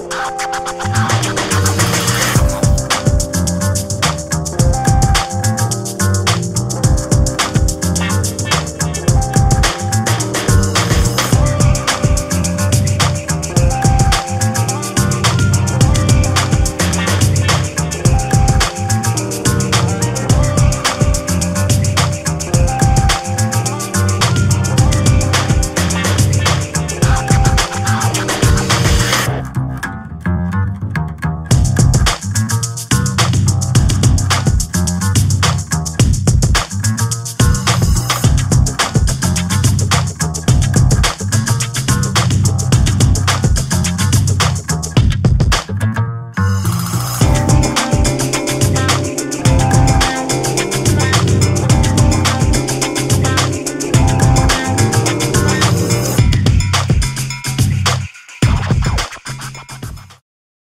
Thank you.